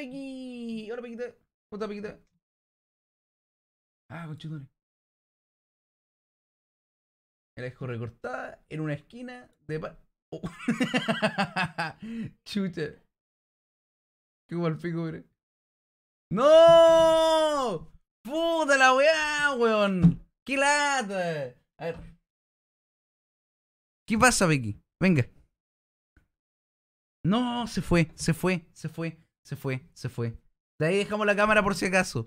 Pequi. Hola, Pequita. ¿Cómo está, Pequita? Ah, conchetumare. La dejo recortada en una esquina de pa... Oh. Chucha. Qué mal pico. ¡No! ¡Puta la weá, weón! ¡Qué lata! A ver. ¿Qué pasa, Becky? Venga. No, se fue, se fue, se fue, se fue, se fue. De ahí dejamos la cámara por si acaso.